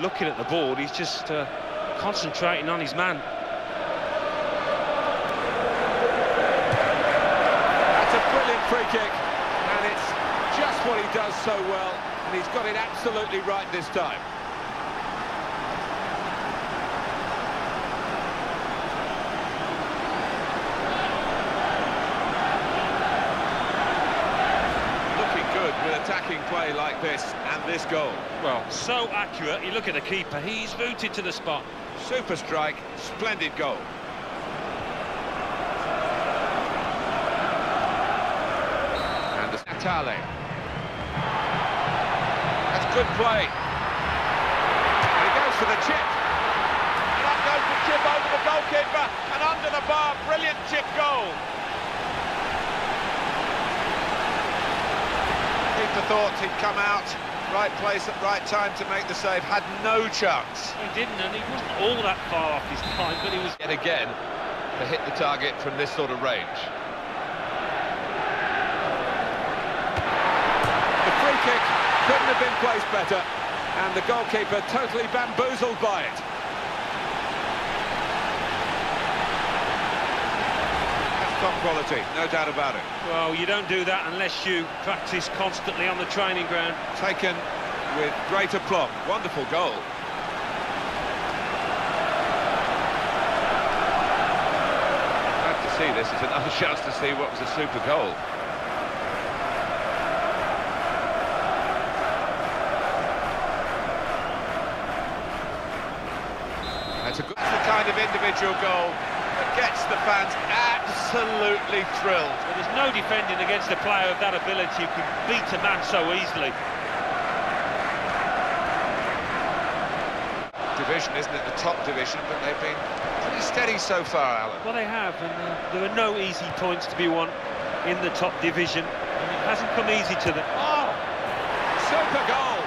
Looking at the board, he's just uh, concentrating on his man. That's a brilliant free kick, and it's just what he does so well, and he's got it absolutely right this time. Looking good with attacking play like this, and this goal. Well, so accurate. You look at the keeper, he's rooted to the spot. Super strike, splendid goal. And Di Natale. That's good play. And he goes for the chip. And that goes the chip over the goalkeeper and under the bar. Brilliant chip goal. Thought he'd come out. Right place at right time to make the save. Had no chance. He didn't, and he wasn't all that far off his time, but he was... Yet again, to hit the target from this sort of range. The free kick couldn't have been placed better, and the goalkeeper totally bamboozled by it. That's top quality, no doubt about it. Well, you don't do that unless you practice constantly on the training ground. Taken with great aplomb. Wonderful goal. Glad to see this. It's another chance to see what was a super goal. That's, a good, that's the kind of individual goal that gets the fans absolutely thrilled. But there's no defending against a player of that ability who can beat a man so easily. Division, isn't it? The top division, but they've been pretty steady so far, Alan. Well, they have, and uh, there are no easy points to be won in the top division, and it hasn't come easy to them. Oh, super goal!